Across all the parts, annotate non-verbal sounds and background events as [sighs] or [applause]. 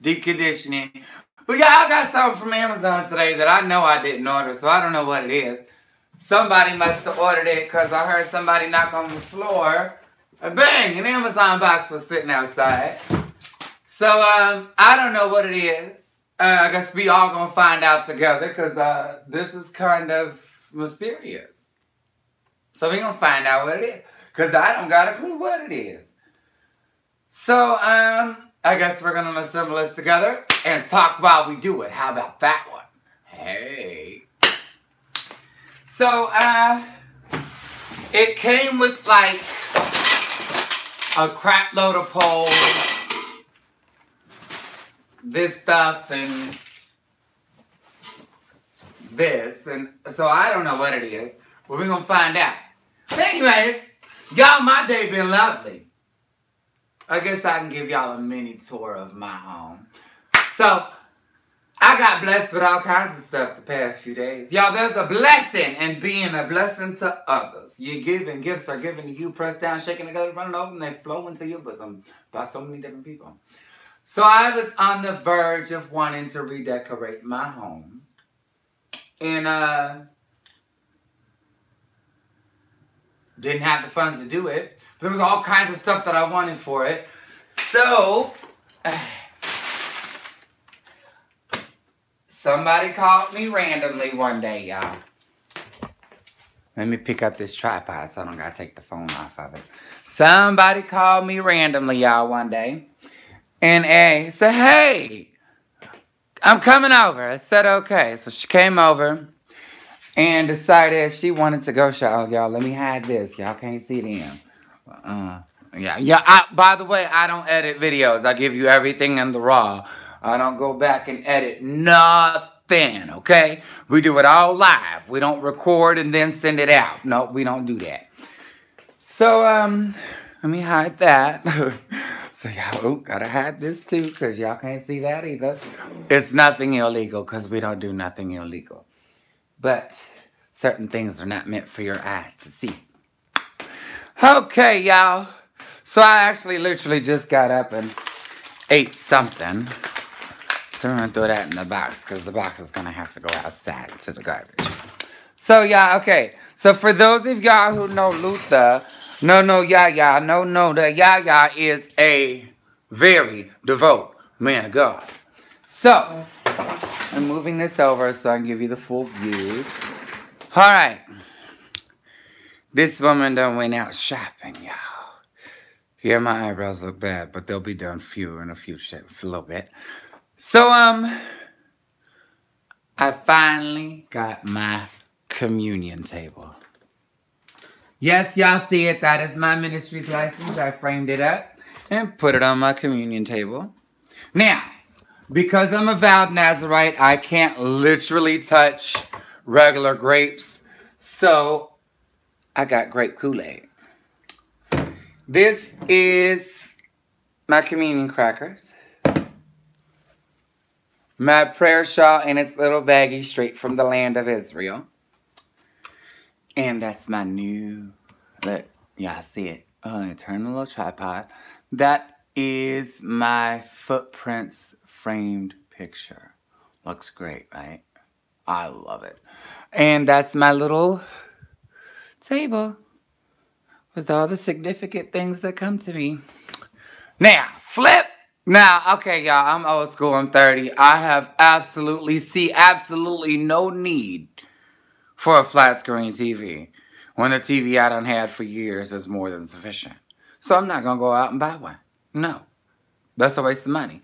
deep conditioning. But yeah, I got something from Amazon today that I know I didn't order, so I don't know what it is. Somebody must have ordered it because I heard somebody knock on the floor. And bang, an Amazon box was sitting outside. So, um, I don't know what it is. Uh, I guess we all gonna find out together because uh, this is kind of mysterious. So we gonna find out what it is. Because I don't got a clue what it is. So, um, I guess we're gonna assemble this together and talk while we do it. How about that one? Hey. So, uh, it came with like a crap load of poles, this stuff, and this. And so I don't know what it is, but we're gonna find out. But anyways, y'all, my day been lovely. I guess I can give y'all a mini tour of my home. So, I got blessed with all kinds of stuff the past few days. Y'all, there's a blessing in being a blessing to others. You give and gifts are given to you, pressed down, shaking together, running over, and they flow into your bosom by so many different people. So I was on the verge of wanting to redecorate my home. And uh didn't have the funds to do it. But there was all kinds of stuff that I wanted for it. So [sighs] Somebody called me randomly one day, y'all. Let me pick up this tripod so I don't gotta take the phone off of it. Somebody called me randomly, y'all, one day. And A said, hey, I'm coming over. I said, okay. So she came over and decided she wanted to go show. Y'all, let me hide this. Y'all can't see them. Uh, yeah, yeah. I, by the way, I don't edit videos. I give you everything in the raw. I don't go back and edit nothing, okay? We do it all live. We don't record and then send it out. No, we don't do that. So, um, let me hide that. [laughs] so, y'all, oh, gotta hide this too, because y'all can't see that either. It's nothing illegal, because we don't do nothing illegal. But certain things are not meant for your eyes to see. Okay, y'all. So I actually literally just got up and ate something. So I'm gonna throw that in the box because the box is gonna have to go outside to the garbage. So yeah, okay. So for those of y'all who know Luther, no, no, yeah, yeah, no, no, the Yaya is a very devout man of God. So I'm moving this over so I can give you the full view. All right. This woman done went out shopping, y'all. Yeah, my eyebrows look bad, but they'll be done few in a few a little bit. So, um, I finally got my communion table. Yes, y'all see it. That is my ministry's license. I framed it up and put it on my communion table. Now, because I'm a vowed Nazarite, I can't literally touch regular grapes. So, I got grape Kool-Aid. This is my communion crackers. My prayer shawl in its little baggie straight from the land of Israel. And that's my new, look, y'all see it. Uh, oh, I turn the little tripod. That is my footprints framed picture. Looks great, right? I love it. And that's my little table with all the significant things that come to me. Now, flip now, okay, y'all, I'm old school. I'm 30. I have absolutely, see absolutely no need for a flat screen TV when the TV I done had for years is more than sufficient. So I'm not going to go out and buy one. No. That's a waste of money.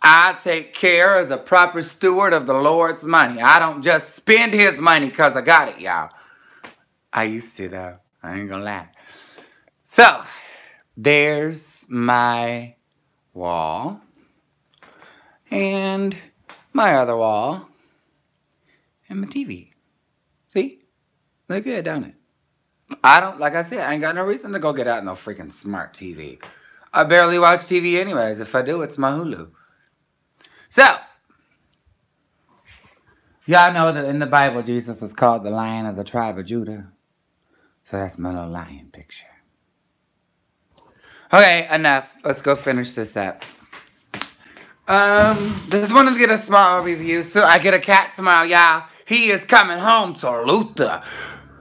I take care as a proper steward of the Lord's money. I don't just spend his money because I got it, y'all. I used to, though. I ain't to lie. So, there's my wall and my other wall and my TV. See? Look good, don't it? I don't, like I said, I ain't got no reason to go get out no freaking smart TV. I barely watch TV anyways. If I do, it's my Hulu. So, y'all know that in the Bible, Jesus is called the Lion of the tribe of Judah. So that's my little lion picture. Okay, enough. Let's go finish this up. Um, just wanted to get a small review. So I get a cat tomorrow, y'all. He is coming home to Luther.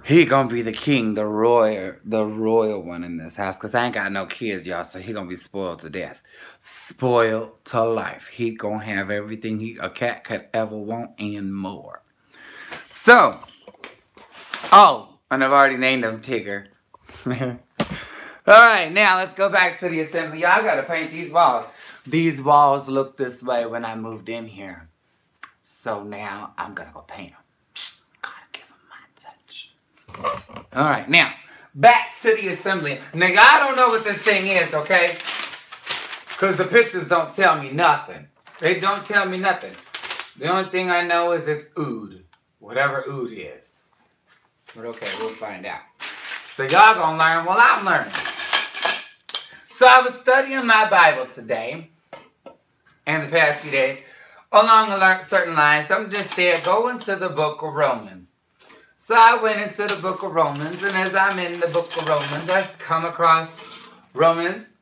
He gonna be the king, the royal, the royal one in this house. Cause I ain't got no kids, y'all. So he gonna be spoiled to death, spoiled to life. He gonna have everything he a cat could ever want and more. So, oh, and I've already named him Tigger. [laughs] All right, now let's go back to the assembly. Y'all gotta paint these walls. These walls look this way when I moved in here. So now I'm gonna go paint them. Gotta give them my touch. All right, now back to the assembly. Nigga, I don't know what this thing is, okay? Because the pictures don't tell me nothing. They don't tell me nothing. The only thing I know is it's oud. Whatever oud is. But okay, we'll find out. So y'all gonna learn while I'm learning. So I was studying my Bible today and the past few days along certain line. Something just said, go into the book of Romans. So I went into the book of Romans, and as I'm in the book of Romans, I've come across Romans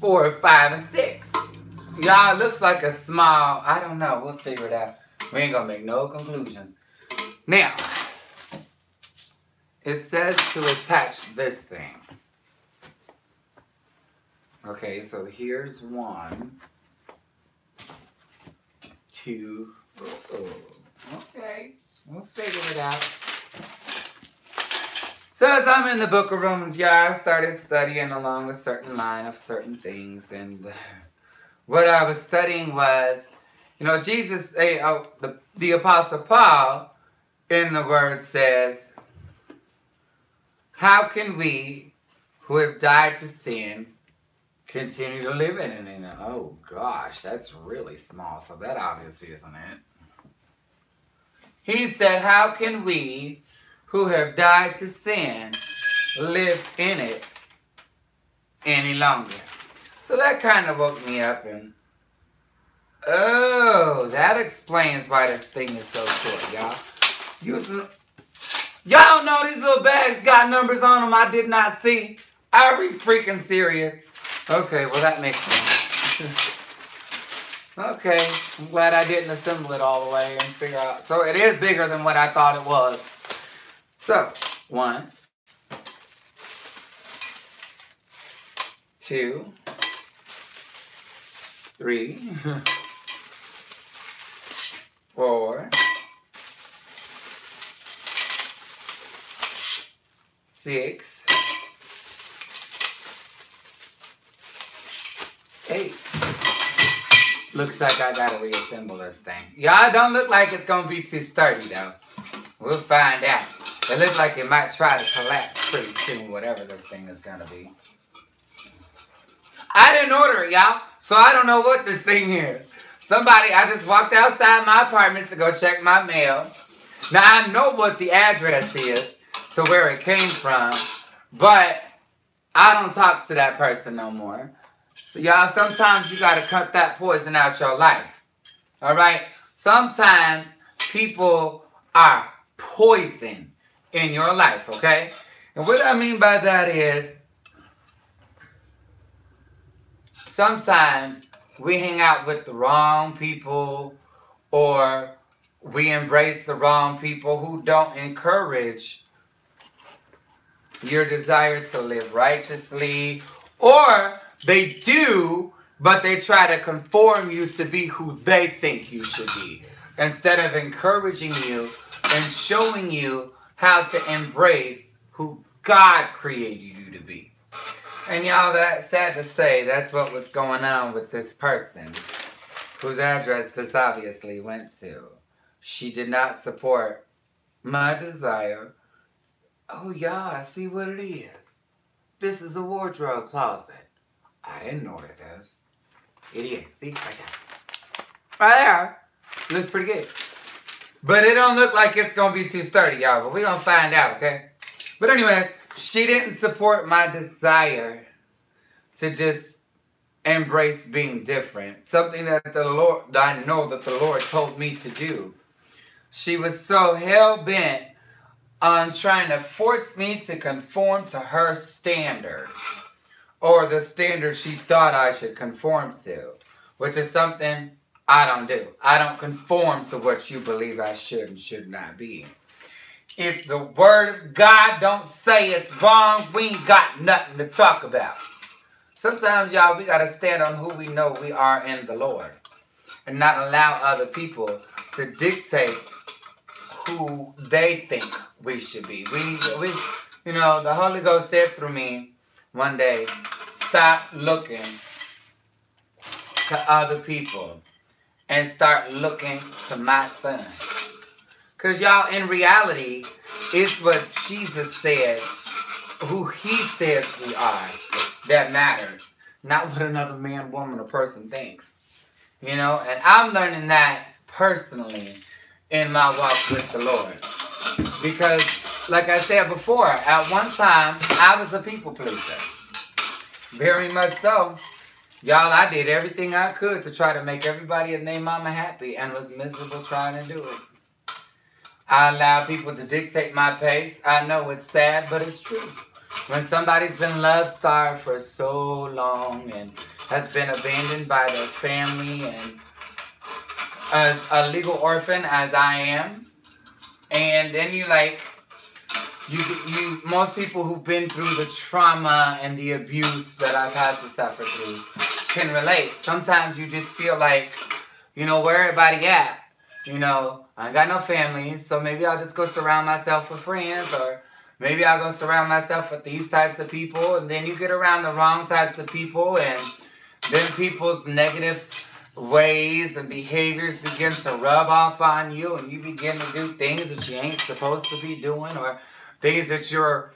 4, 5, and 6. Y'all, looks like a small, I don't know, we'll figure it out. We ain't gonna make no conclusions. Now, it says to attach this thing. Okay, so here's one, two, oh, oh. Okay, we'll figure it out. So as I'm in the book of Romans, yeah, I started studying along a certain line of certain things, and [laughs] what I was studying was, you know, Jesus, uh, the, the Apostle Paul in the Word says, how can we who have died to sin continue to live in it. And oh gosh, that's really small. So that obviously isn't it. He said, How can we who have died to sin live in it any longer? So that kind of woke me up and oh, that explains why this thing is so short, y'all. Y'all know these little bags got numbers on them I did not see. Are we freaking serious? Okay, well that makes sense. [laughs] okay, I'm glad I didn't assemble it all the way and figure out. So it is bigger than what I thought it was. So, one, two, three, [laughs] four, six, eight. Looks like I gotta reassemble this thing. Y'all don't look like it's gonna be too sturdy though. We'll find out. It looks like it might try to collapse pretty soon, whatever this thing is gonna be. I didn't order it, y'all, so I don't know what this thing is. Somebody, I just walked outside my apartment to go check my mail. Now, I know what the address is to where it came from, but I don't talk to that person no more. So y'all, sometimes you got to cut that poison out your life. All right? Sometimes people are poison in your life, okay? And what I mean by that is sometimes we hang out with the wrong people or we embrace the wrong people who don't encourage your desire to live righteously or they do, but they try to conform you to be who they think you should be. Instead of encouraging you and showing you how to embrace who God created you to be. And y'all, that's sad to say, that's what was going on with this person whose address this obviously went to. She did not support my desire. Oh, yeah, I see what it is. This is a wardrobe closet. I didn't know order those. Idiot. See? Right there. Right there. Looks pretty good. But it don't look like it's going to be too sturdy, y'all. But we're going to find out, okay? But anyways, she didn't support my desire to just embrace being different. Something that the Lord, that I know that the Lord told me to do. She was so hell-bent on trying to force me to conform to her standards or the standard she thought I should conform to, which is something I don't do. I don't conform to what you believe I should and should not be. If the word of God don't say it's wrong, we ain't got nothing to talk about. Sometimes, y'all, we got to stand on who we know we are in the Lord and not allow other people to dictate who they think we should be. We we, you know, the Holy Ghost said through me one day, stop looking to other people and start looking to my son. Because y'all, in reality, it's what Jesus said, who he says we are, that matters. Not what another man, woman, or person thinks. You know, and I'm learning that personally in my walk with the Lord. Because, like I said before, at one time, I was a people pleaser. Very much so. Y'all, I did everything I could to try to make everybody in their mama happy and was miserable trying to do it. I allow people to dictate my pace. I know it's sad, but it's true. When somebody's been love starved for so long and has been abandoned by their family and as a legal orphan as I am, and then you like you you most people who've been through the trauma and the abuse that I've had to suffer through can relate. Sometimes you just feel like, you know, where everybody at? You know, I ain't got no family, so maybe I'll just go surround myself with friends or maybe I'll go surround myself with these types of people and then you get around the wrong types of people and then people's negative ways and behaviors begin to rub off on you and you begin to do things that you ain't supposed to be doing or things that you're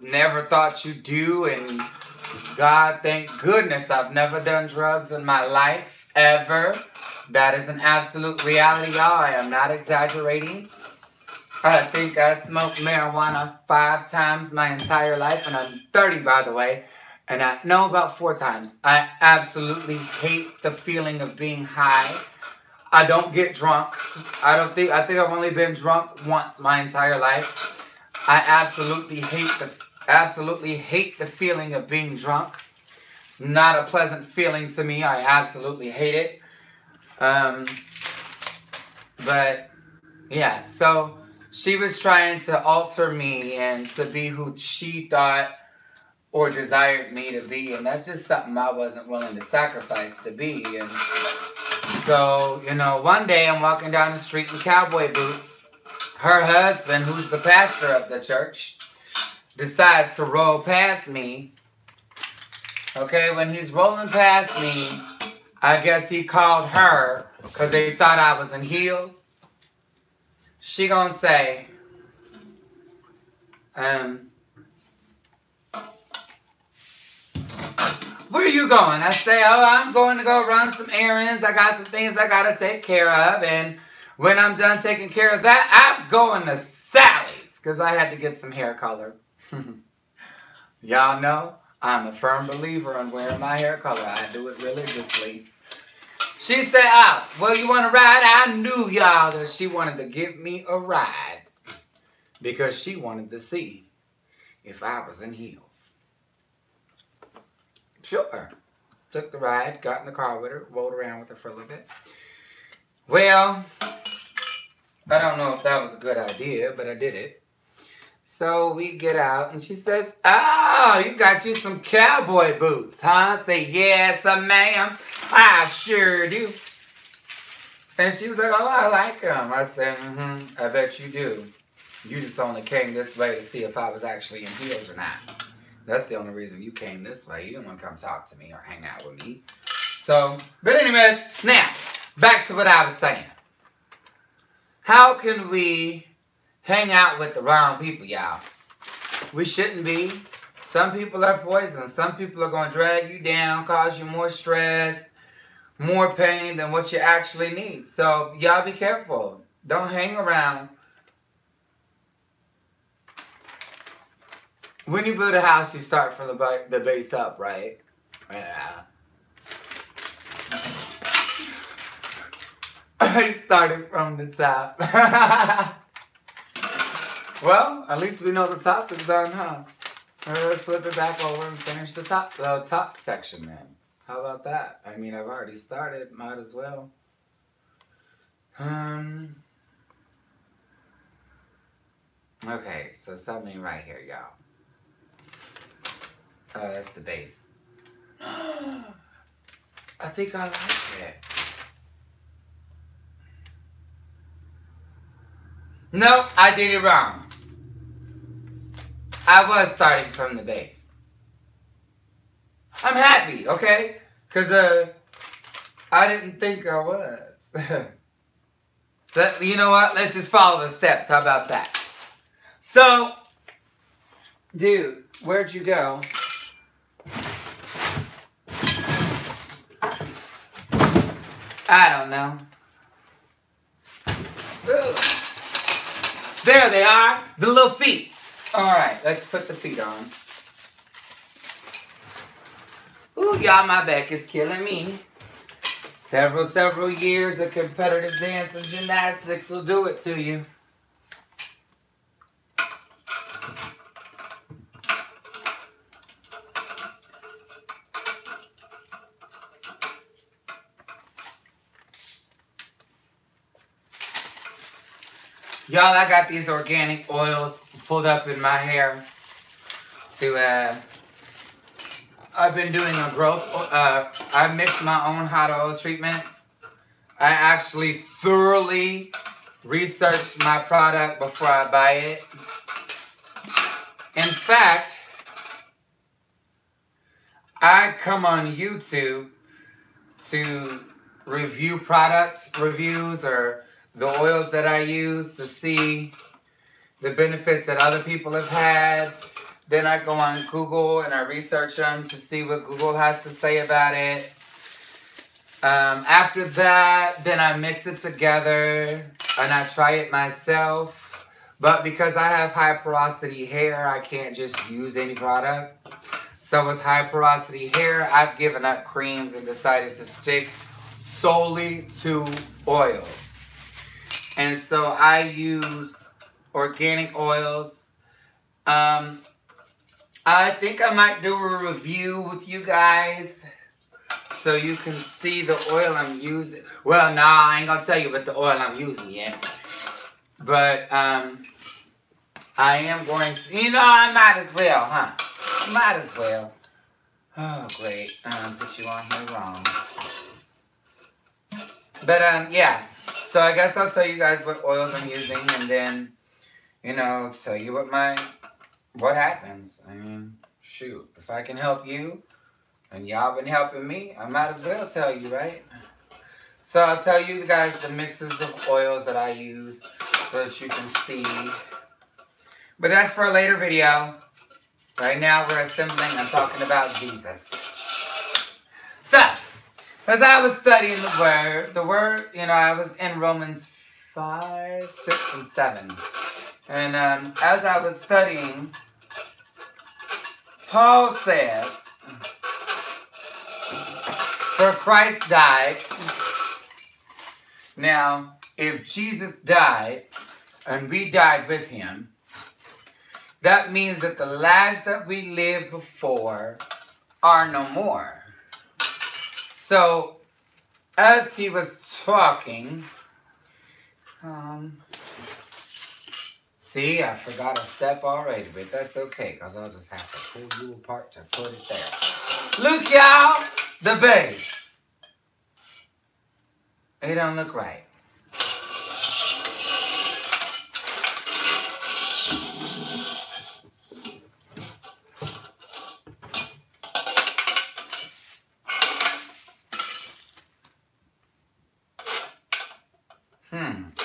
never thought you'd do and God thank goodness I've never done drugs in my life ever that is an absolute reality y'all I am not exaggerating I think I smoked marijuana five times my entire life and I'm 30 by the way and I know about four times. I absolutely hate the feeling of being high. I don't get drunk. I don't think I think I've only been drunk once my entire life. I absolutely hate the absolutely hate the feeling of being drunk. It's not a pleasant feeling to me. I absolutely hate it. Um, but yeah, so she was trying to alter me and to be who she thought or desired me to be. And that's just something I wasn't willing to sacrifice to be. And so, you know, one day I'm walking down the street in cowboy boots. Her husband, who's the pastor of the church, decides to roll past me. Okay, when he's rolling past me, I guess he called her because they thought I was in heels. She gonna say, um, where are you going? I say, oh, I'm going to go run some errands. I got some things I got to take care of. And when I'm done taking care of that, I'm going to Sally's because I had to get some hair color. [laughs] Y'all know I'm a firm believer on wearing my hair color. I do it religiously. She said, oh, well, you want to ride? I knew, y'all, that she wanted to give me a ride because she wanted to see if I was in heels. Sure. Took the ride, got in the car with her, rolled around with her for a little bit. Well, I don't know if that was a good idea, but I did it. So we get out and she says, Oh, you got you some cowboy boots, huh? I say, Yes, ma'am. I sure do. And she was like, Oh, I like them. I said, Mm-hmm, I bet you do. You just only came this way to see if I was actually in heels or not. That's the only reason you came this way. You didn't want to come talk to me or hang out with me. So, but anyways, now, back to what I was saying. How can we hang out with the wrong people, y'all? We shouldn't be. Some people are poison. Some people are going to drag you down, cause you more stress, more pain than what you actually need. So, y'all be careful. Don't hang around When you build a house, you start from the, the base up, right? Yeah. I started from the top. [laughs] well, at least we know the top is done, huh? let's flip it back over and finish the top, the top section then. How about that? I mean, I've already started. Might as well. Um. Okay, so something right here, y'all. Oh, that's the base. [gasps] I think I like it. No, I did it wrong. I was starting from the base. I'm happy, okay? Because uh, I didn't think I was. [laughs] so, you know what? Let's just follow the steps. How about that? So, dude, where'd you go? I don't know. There they are, the little feet. All right, let's put the feet on. Ooh, y'all, my back is killing me. Several, several years of competitive dance and gymnastics will do it to you. Y'all, I got these organic oils pulled up in my hair to, uh, I've been doing a growth, uh, I mix my own hot oil treatments. I actually thoroughly researched my product before I buy it. In fact, I come on YouTube to review product reviews or the oils that I use to see the benefits that other people have had. Then I go on Google and I research them to see what Google has to say about it. Um, after that, then I mix it together and I try it myself. But because I have high porosity hair, I can't just use any product. So with high porosity hair, I've given up creams and decided to stick solely to oils. And so I use organic oils. Um, I think I might do a review with you guys so you can see the oil I'm using. Well, nah, I ain't gonna tell you what the oil I'm using yet. But, um, I am going to, you know, I might as well, huh? Might as well. Oh, great. Um, put you on here wrong. But, um, yeah. So I guess I'll tell you guys what oils I'm using and then, you know, tell you what my, what happens. I mean, shoot, if I can help you and y'all been helping me, I might as well tell you, right? So I'll tell you guys the mixes of oils that I use so that you can see. But that's for a later video. Right now we're assembling, I'm talking about Jesus. So, as I was studying the word, the word, you know, I was in Romans 5, 6, and 7. And um, as I was studying, Paul says, For Christ died. Now, if Jesus died and we died with him, that means that the lives that we lived before are no more. So, as he was talking, um, see, I forgot a step already, but that's okay, because I'll just have to pull you apart to put it there. Look, y'all, the base. It don't look right. Mm.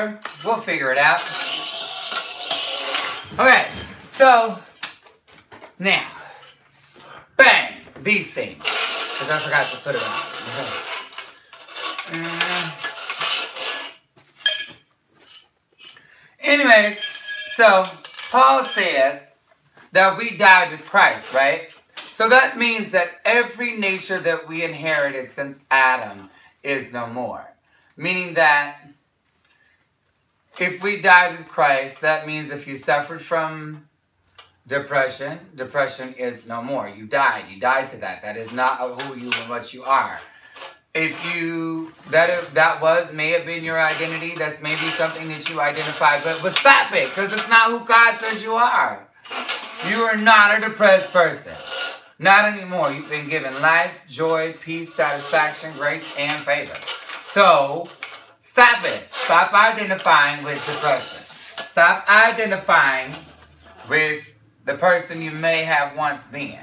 Whatever. We'll figure it out. Okay, so now, bang, these things. Because I forgot to put it on. Uh, anyways, so Paul says that we died with Christ, right? So that means that every nature that we inherited since Adam is no more. Meaning that if we died with Christ, that means if you suffered from depression, depression is no more. You died. You died to that. That is not who you and what you are. If you that that was may have been your identity, that's maybe something that you identify, but but stop it, because it's not who God says you are. You are not a depressed person. Not anymore. You've been given life, joy, peace, satisfaction, grace, and favor. So, stop it. Stop identifying with depression. Stop identifying with the person you may have once been.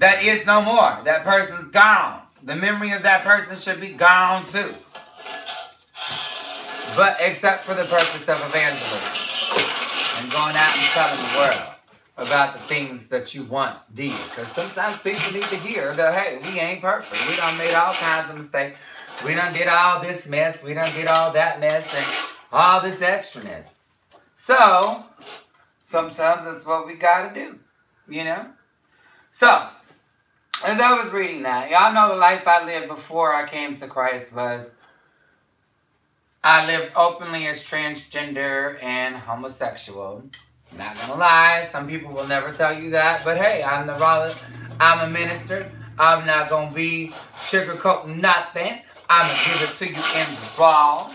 That is no more. That person's gone. The memory of that person should be gone too. But except for the purpose of evangelism and going out and telling the world about the things that you once did. Because sometimes people need to hear that, hey, we ain't perfect. We done made all kinds of mistakes. We done did all this mess. We done did all that mess and all this extraness. So, sometimes that's what we got to do, you know? So, as I was reading that, y'all know the life I lived before I came to Christ was I lived openly as transgender and homosexual. Not gonna lie, some people will never tell you that, but hey, I'm the I'm a minister. I'm not gonna be sugarcoating nothing. I'm gonna give it to you in the raw.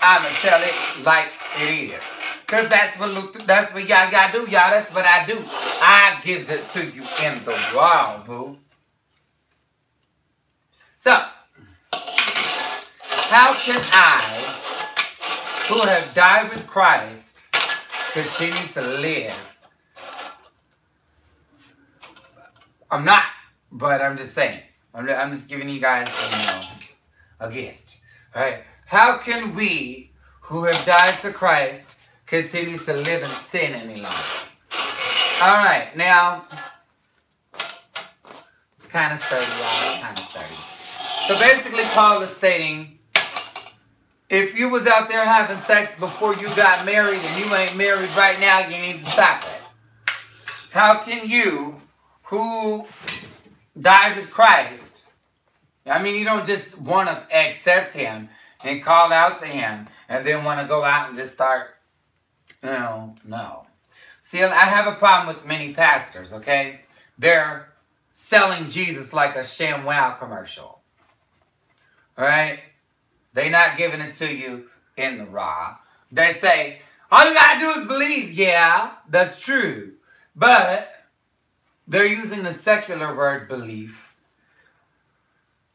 I'm gonna tell it like it is. Cause that's what Luke, that's what y'all gotta do, y'all. That's what I do. I gives it to you in the raw, boo. So, how can I, who have died with Christ, continue to live. I'm not, but I'm just saying. I'm, I'm just giving you guys, you know, a guest. All right. How can we, who have died to Christ, continue to live in sin any longer? All right. Now, it's kind of sturdy, y'all. It's kind of sturdy. So basically, Paul is stating if you was out there having sex before you got married and you ain't married right now, you need to stop it. How can you, who died with Christ, I mean, you don't just want to accept him and call out to him and then want to go out and just start, you know, no. See, I have a problem with many pastors, okay? They're selling Jesus like a ShamWow commercial. All right? They're not giving it to you in the raw. They say, all you gotta do is believe. Yeah, that's true. But they're using the secular word belief.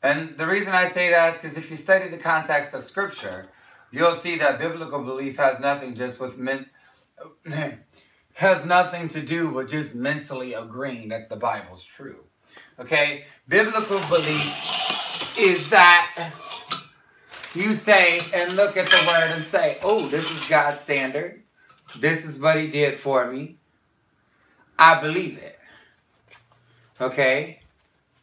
And the reason I say that is because if you study the context of scripture, you'll see that biblical belief has nothing just with men [clears throat] has nothing to do with just mentally agreeing that the Bible's true. Okay? Biblical belief is that you say and look at the word and say, oh, this is God's standard. This is what he did for me. I believe it. Okay?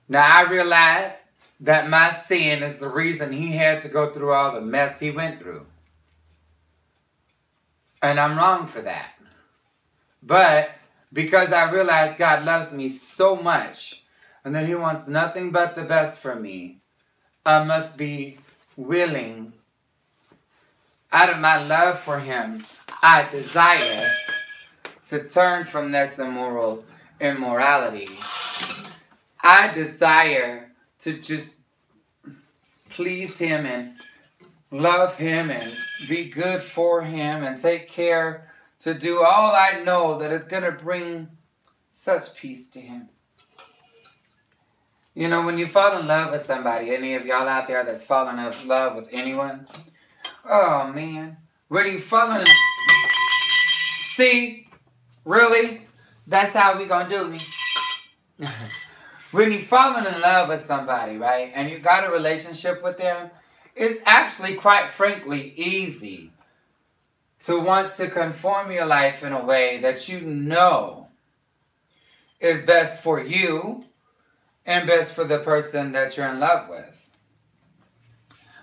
Now I realize that my sin is the reason he had to go through all the mess he went through. And I'm wrong for that. But because I realize God loves me so much and that he wants nothing but the best for me, I must be willing, out of my love for him, I desire to turn from this immoral immorality. I desire to just please him and love him and be good for him and take care to do all I know that is going to bring such peace to him. You know, when you fall in love with somebody, any of y'all out there that's fallen in love with anyone, oh man, when you fall in, see, really, that's how we gonna do me. [laughs] when you've fallen in love with somebody, right, and you've got a relationship with them, it's actually quite frankly easy to want to conform your life in a way that you know is best for you and best for the person that you're in love with.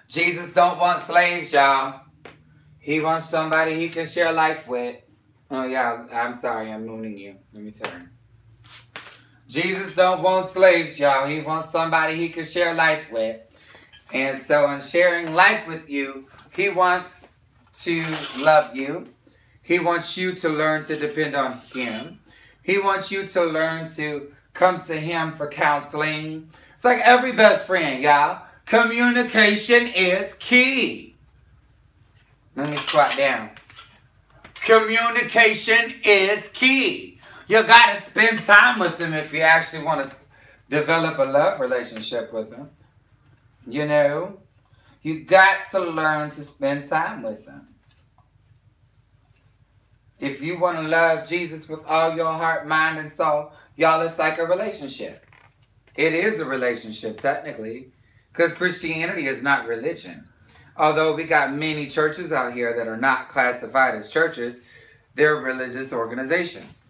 Jesus don't want slaves, y'all. He wants somebody he can share life with. Oh, yeah, I'm sorry, I'm mooning you. Let me turn. Jesus don't want slaves, y'all. He wants somebody he can share life with. And so in sharing life with you, he wants to love you. He wants you to learn to depend on him. He wants you to learn to come to him for counseling. It's like every best friend, y'all. Communication is key. Let me squat down. Communication is key. You got to spend time with them if you actually want to develop a love relationship with them. You know, you got to learn to spend time with them. If you want to love Jesus with all your heart, mind, and soul, y'all, it's like a relationship. It is a relationship, technically, because Christianity is not religion. Although we got many churches out here that are not classified as churches, they're religious organizations.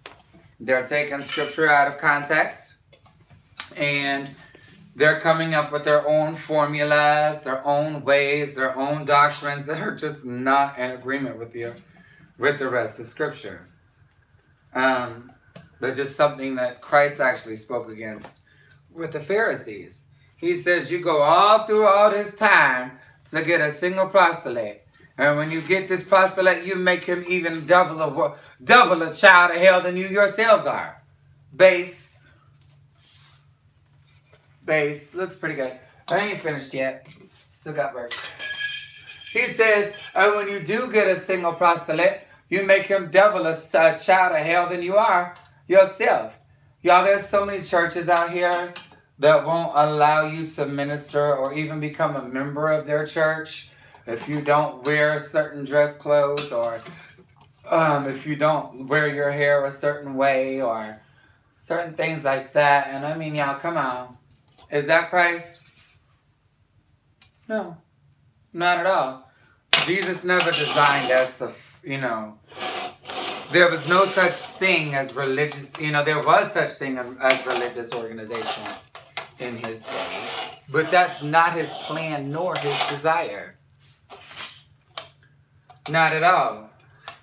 They're taking scripture out of context and they're coming up with their own formulas, their own ways, their own doctrines that are just not in agreement with you with the rest of Scripture. Um, there's just something that Christ actually spoke against with the Pharisees. He says, you go all through all this time to get a single proselyte. And when you get this proselyte, you make him even double a, double a child of hell than you yourselves are. Base. Base. Looks pretty good. I ain't finished yet. Still got work. He says, and when you do get a single proselyte, you make him double a, a child of hell than you are yourself. Y'all, there's so many churches out here that won't allow you to minister or even become a member of their church if you don't wear certain dress clothes or um, if you don't wear your hair a certain way or certain things like that. And I mean, y'all, come on. Is that Christ? No, not at all. Jesus never designed us to, you know, there was no such thing as religious, you know, there was such thing as religious organization in his day. But that's not his plan nor his desire. Not at all.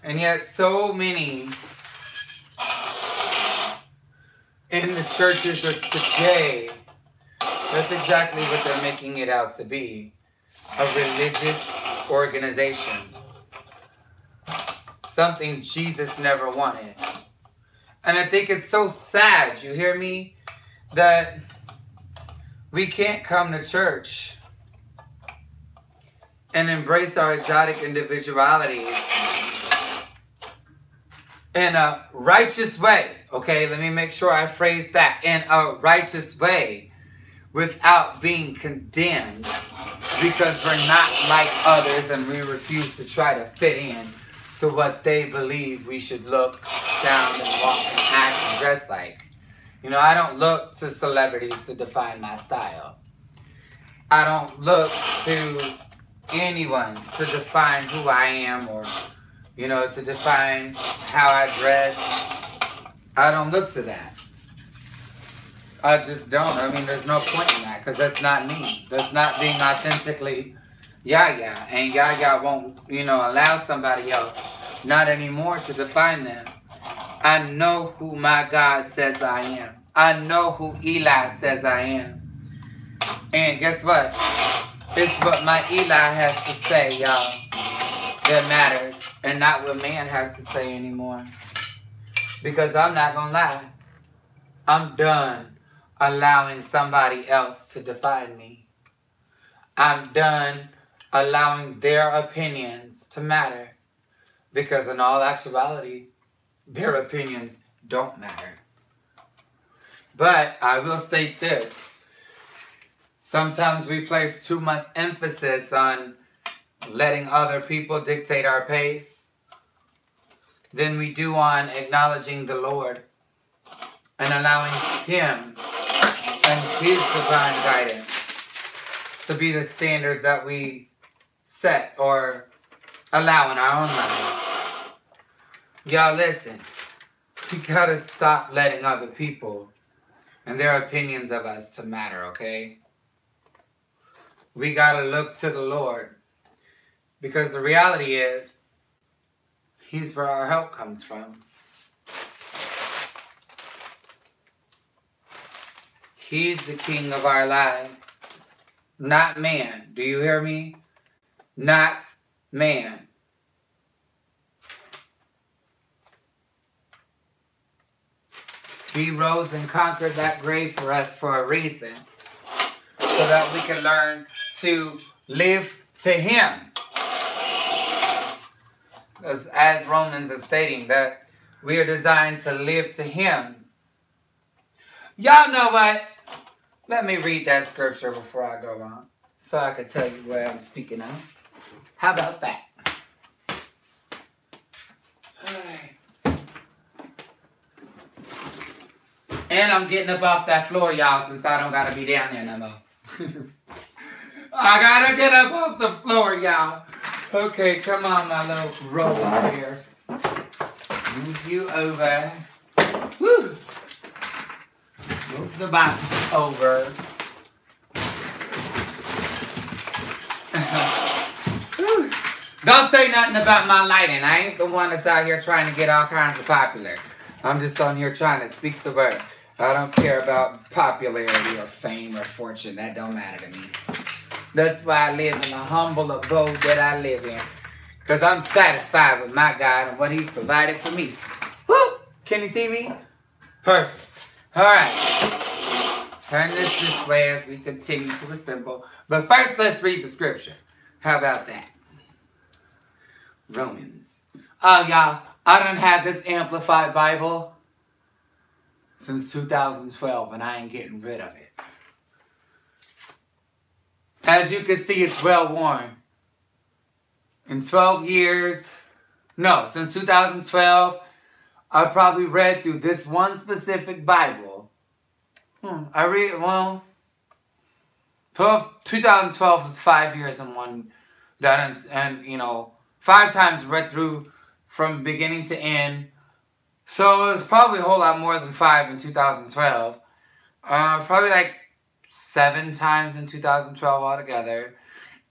And yet so many in the churches of today, that's exactly what they're making it out to be. A religious organization. Something Jesus never wanted. And I think it's so sad, you hear me? That we can't come to church and embrace our exotic individualities in a righteous way. Okay, let me make sure I phrase that in a righteous way without being condemned because we're not like others and we refuse to try to fit in to what they believe we should look, sound, and walk and act and dress like. You know, I don't look to celebrities to define my style. I don't look to anyone to define who I am or, you know, to define how I dress. I don't look to that. I just don't. I mean, there's no point in that because that's not me. That's not being authentically Yaya. And Yaya won't, you know, allow somebody else, not anymore, to define them. I know who my God says I am. I know who Eli says I am. And guess what? It's what my Eli has to say, y'all, that matters. And not what man has to say anymore. Because I'm not to lie. I'm done allowing somebody else to define me. I'm done allowing their opinions to matter because in all actuality, their opinions don't matter. But I will state this. Sometimes we place too much emphasis on letting other people dictate our pace than we do on acknowledging the Lord and allowing Him and His divine guidance to be the standards that we set or allow in our own lives. Y'all listen. We gotta stop letting other people and their opinions of us to matter, okay? We gotta look to the Lord. Because the reality is, He's where our help comes from. He's the king of our lives, not man. Do you hear me? Not man. He rose and conquered that grave for us for a reason. So that we can learn to live to Him. As, as Romans is stating, that we are designed to live to Him. Y'all know what? Let me read that scripture before I go on. So I can tell you where I'm speaking of. How about that? And I'm getting up off that floor, y'all, since I don't gotta be down there no more. [laughs] I gotta get up off the floor, y'all. Okay, come on, my little robot here. Move you over. Woo! Move the box over. [laughs] Don't say nothing about my lighting. I ain't the one that's out here trying to get all kinds of popular. I'm just on here trying to speak the word. I don't care about popularity or fame or fortune. That don't matter to me. That's why I live in the humble abode that I live in. Because I'm satisfied with my God and what he's provided for me. Woo! Can you see me? Perfect. All right. Turn this this way as we continue to assemble. But first, let's read the scripture. How about that? Romans. Oh, y'all, I don't have this Amplified Bible since 2012 and I ain't getting rid of it. As you can see, it's well worn. In 12 years, no, since 2012, I probably read through this one specific Bible. Hmm, I read, well, 12, 2012 was five years and one, that and, and, you know, five times read through from beginning to end so it was probably a whole lot more than five in 2012. Uh, probably like seven times in 2012 altogether.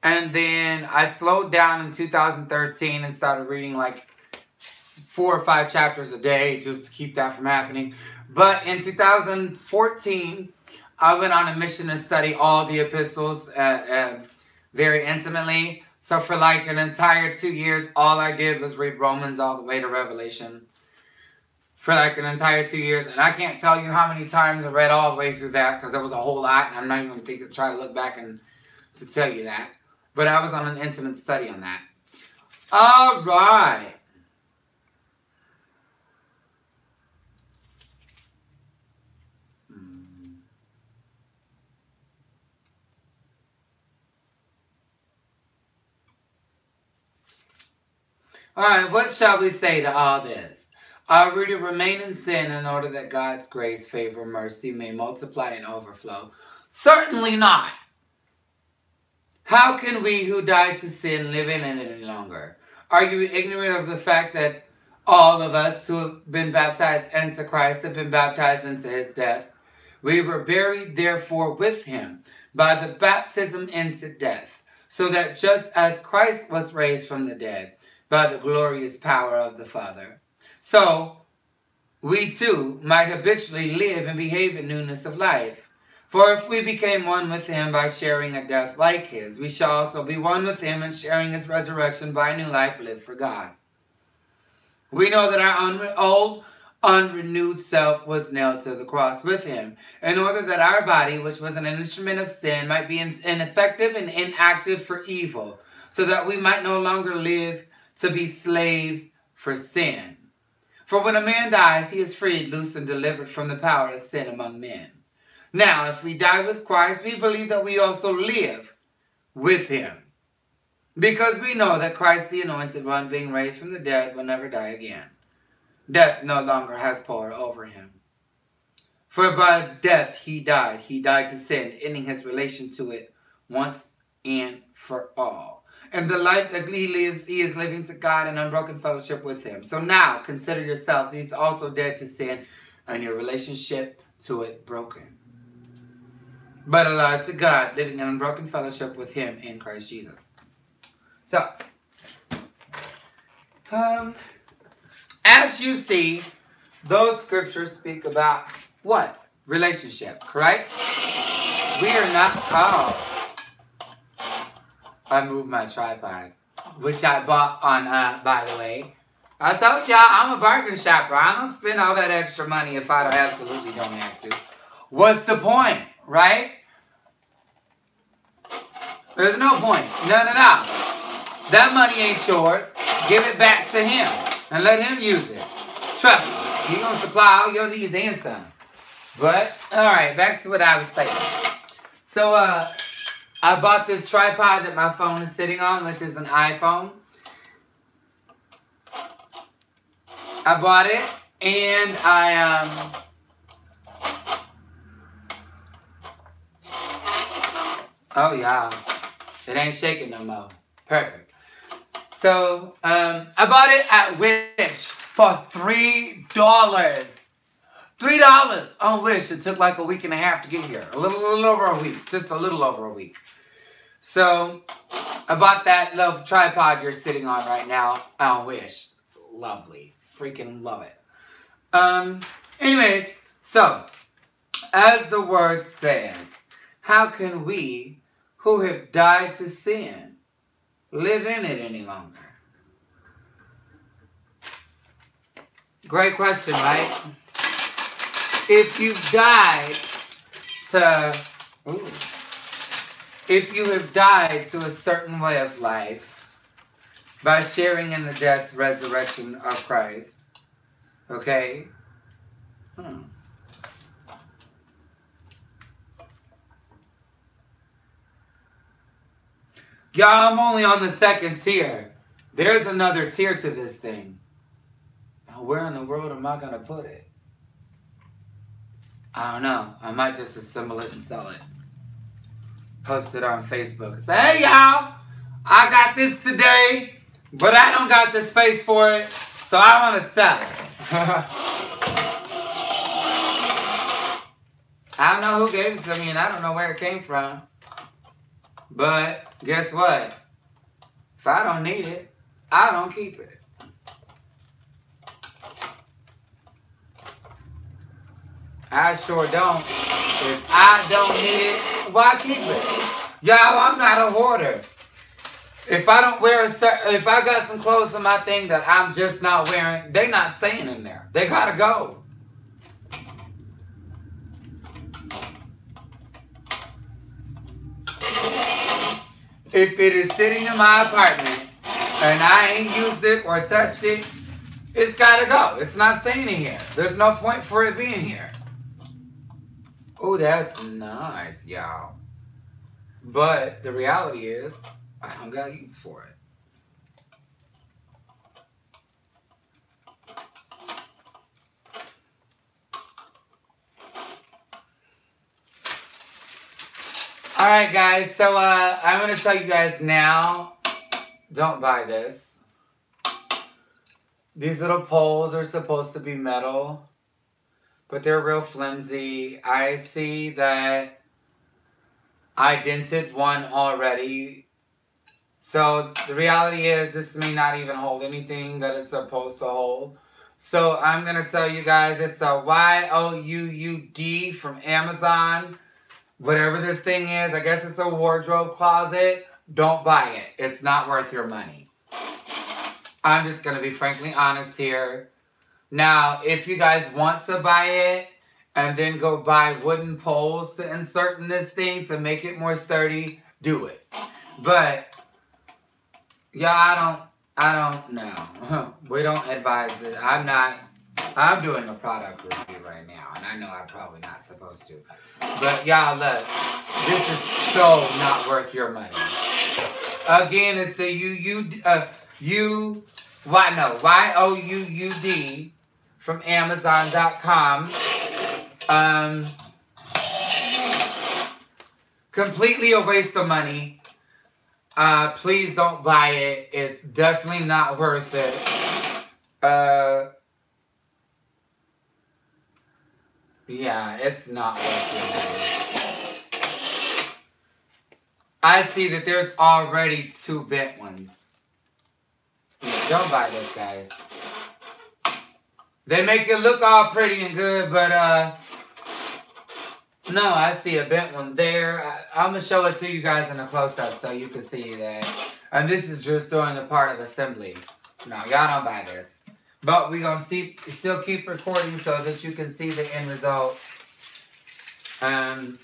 And then I slowed down in 2013 and started reading like four or five chapters a day just to keep that from happening. But in 2014, I went on a mission to study all the epistles uh, uh, very intimately. So for like an entire two years, all I did was read Romans all the way to Revelation for like an entire two years. And I can't tell you how many times I read all the way through that because there was a whole lot. And I'm not even thinking try to look back and to tell you that. But I was on an intimate study on that. All right. Hmm. All right, what shall we say to all this? Are we to remain in sin in order that God's grace, favor, mercy may multiply and overflow? Certainly not. How can we who died to sin live in it any longer? Are you ignorant of the fact that all of us who have been baptized into Christ have been baptized into his death? We were buried therefore with him by the baptism into death, so that just as Christ was raised from the dead by the glorious power of the Father, so we too might habitually live and behave in newness of life. For if we became one with him by sharing a death like his, we shall also be one with him in sharing his resurrection by a new life lived for God. We know that our un- old, unrenewed self was nailed to the cross with him, in order that our body, which was an instrument of sin, might be ineffective and inactive for evil, so that we might no longer live to be slaves for sin. For when a man dies, he is freed, loosed, and delivered from the power of sin among men. Now, if we die with Christ, we believe that we also live with him. Because we know that Christ, the anointed one, being raised from the dead, will never die again. Death no longer has power over him. For by death he died. He died to sin, ending his relation to it once and for all. And the life that he lives, he is living to God in unbroken fellowship with him. So now consider yourselves, he's also dead to sin and your relationship to it broken. But alive to God, living in unbroken fellowship with him in Christ Jesus. So, um, as you see, those scriptures speak about what? Relationship, correct? We are not called I moved my tripod, which I bought on, uh, by the way. I told y'all I'm a bargain shopper. I don't spend all that extra money if I don't absolutely don't have to. What's the point, right? There's no point. No, no, no. That money ain't yours. Give it back to him and let him use it. Trust me. He's going to supply all your needs and some. But, all right, back to what I was saying. So, uh, I bought this tripod that my phone is sitting on, which is an iPhone. I bought it, and I, um... Oh, yeah. It ain't shaking no more. Perfect. So, um, I bought it at Wish for $3. $3 on Wish. It took like a week and a half to get here. A little, little over a week. Just a little over a week. So, I bought that little tripod you're sitting on right now on Wish. It's lovely. Freaking love it. Um, anyways, so, as the word says, how can we who have died to sin live in it any longer? Great question, right? If you've died to... Ooh, if you have died to a certain way of life by sharing in the death, resurrection of Christ, okay? Hmm. Y'all, I'm only on the second tier. There's another tier to this thing. Now, where in the world am I going to put it? I don't know. I might just assemble it and sell it Post it on Facebook. Say, hey y'all, I got this today, but I don't got the space for it, so I want to sell it. [laughs] I don't know who gave it to me, and I don't know where it came from. But guess what? If I don't need it, I don't keep it. I sure don't. If I don't need it, why keep it? Y'all, I'm not a hoarder. If I don't wear a certain, if I got some clothes in my thing that I'm just not wearing, they're not staying in there. They gotta go. If it is sitting in my apartment and I ain't used it or touched it, it's gotta go. It's not staying in here. There's no point for it being here. Oh, that's nice, y'all. But the reality is, I don't got use for it. Alright guys, so uh, I'm going to tell you guys now, don't buy this. These little poles are supposed to be metal but they're real flimsy. I see that I dented one already. So the reality is this may not even hold anything that it's supposed to hold. So I'm going to tell you guys it's a Y-O-U-U-D from Amazon. Whatever this thing is, I guess it's a wardrobe closet. Don't buy it. It's not worth your money. I'm just going to be frankly honest here. Now, if you guys want to buy it and then go buy wooden poles to insert in this thing to make it more sturdy, do it. But, yeah, I don't, I don't know. [laughs] we don't advise it. I'm not, I'm doing a product review right now, and I know I'm probably not supposed to. But, y'all, look, this is so not worth your money. Again, it's the U, U, uh, U, why, no, Y-O-U-U-D from Amazon.com. Um, completely a waste of money. Uh, please don't buy it. It's definitely not worth it. Uh, yeah, it's not worth it. I see that there's already two bent ones. Don't buy this, guys. They make it look all pretty and good, but uh, no, I see a bent one there. I, am going to show it to you guys in a close-up so you can see that. And this is just doing a part of assembly. No, y'all don't buy this. But we're going to still keep recording so that you can see the end result. And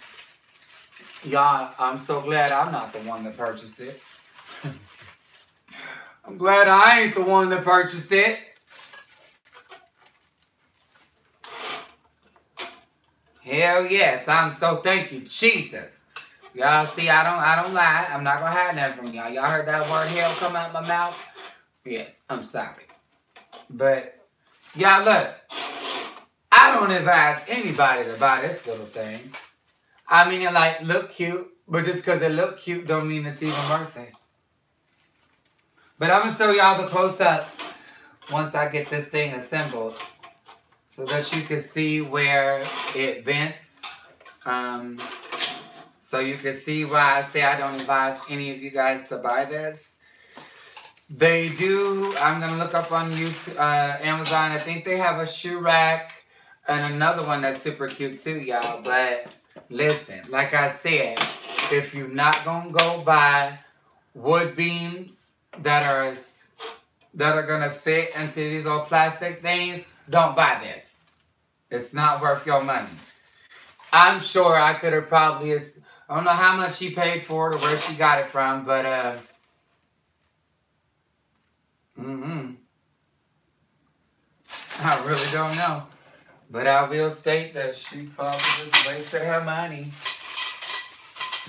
y'all, I'm so glad I'm not the one that purchased it. [laughs] I'm glad I ain't the one that purchased it. Hell yes, I'm so thank you, Jesus. Y'all see, I don't, I don't lie. I'm not gonna hide that from y'all. Y'all heard that word hell come out my mouth? Yes, I'm sorry. But y'all look, I don't advise anybody to buy this little thing. I mean, it like look cute, but just because it look cute don't mean it's even worth it. But I'm gonna show y'all the close-ups once I get this thing assembled so that you can see where it vents. Um, so you can see why I say I don't advise any of you guys to buy this. They do, I'm going to look up on YouTube, uh, Amazon. I think they have a shoe rack and another one that's super cute too, y'all. But listen, like I said, if you're not going to go buy wood beams that are that are going to fit into these old plastic things, don't buy this. It's not worth your money. I'm sure I could have probably, I don't know how much she paid for it or where she got it from, but, uh, mm-hmm. I really don't know. But I will state that she probably just wasted her money.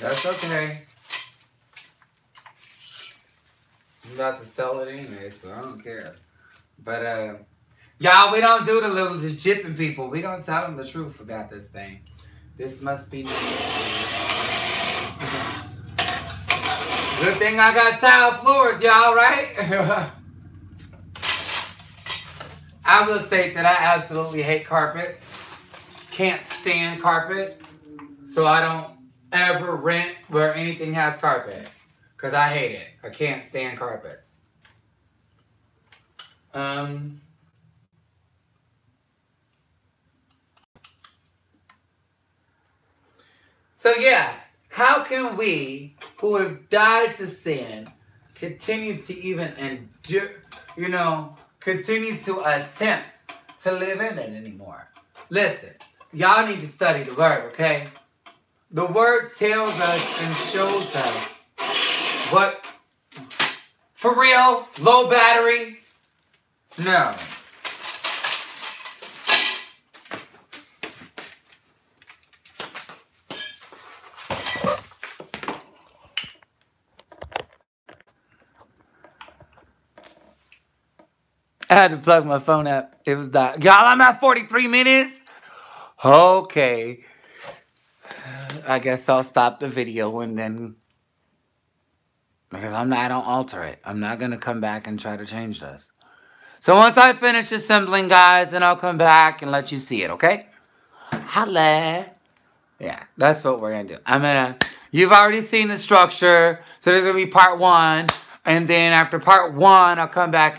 That's okay. I'm about to sell it anyway, so I don't care. But, uh, Y'all, we don't do the little the jipping people. We gonna tell them the truth about this thing. This must be. [laughs] Good thing I got tile floors, y'all, right? [laughs] I will state that I absolutely hate carpets. Can't stand carpet. So I don't ever rent where anything has carpet. Because I hate it. I can't stand carpets. Um... So yeah, how can we who have died to sin continue to even endure, you know, continue to attempt to live in it anymore? Listen, y'all need to study the word, okay? The word tells us and shows us what, for real, low battery? No. I had to plug my phone up. It was that. Y'all, I'm at 43 minutes. Okay. I guess I'll stop the video and then... Because I'm not, I don't alter it. I'm not going to come back and try to change this. So once I finish assembling, guys, then I'll come back and let you see it, okay? Holla. Yeah, that's what we're going to do. I'm going to... You've already seen the structure. So there's going to be part one. And then after part one, I'll come back